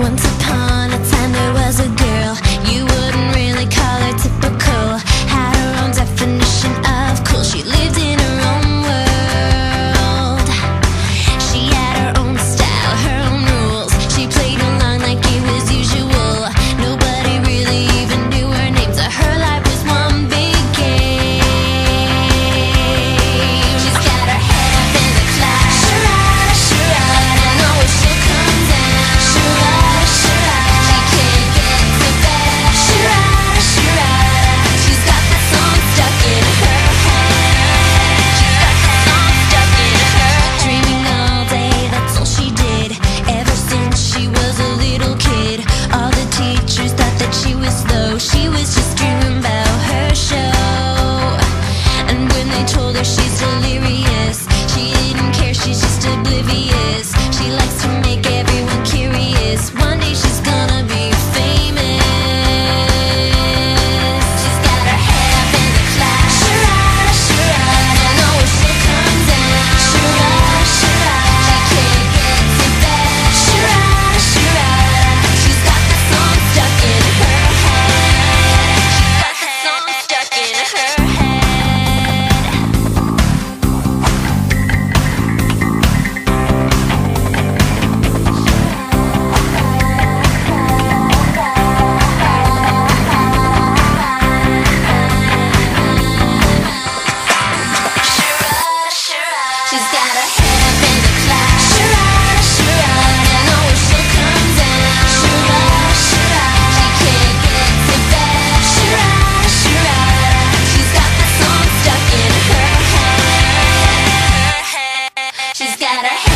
Once upon a time there was a girl. You wouldn't really call her typical. Had her own definition of cool. She lived in that I